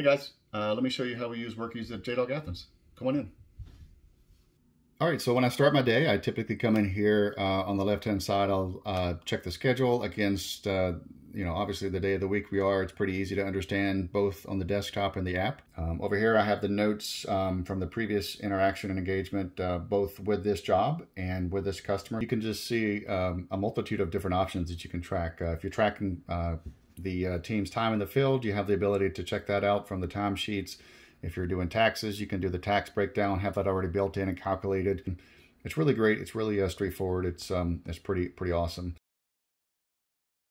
Hey guys, uh, let me show you how we use Workiz at JDog Athens. Come on in. All right, so when I start my day, I typically come in here uh, on the left-hand side. I'll uh, check the schedule against, uh, you know, obviously the day of the week we are. It's pretty easy to understand both on the desktop and the app. Um, over here, I have the notes um, from the previous interaction and engagement, uh, both with this job and with this customer. You can just see um, a multitude of different options that you can track. Uh, if you're tracking uh, the team's time in the field, you have the ability to check that out from the timesheets. If you're doing taxes, you can do the tax breakdown, have that already built in and calculated. It's really great. It's really uh, straightforward. It's um, it's pretty pretty awesome.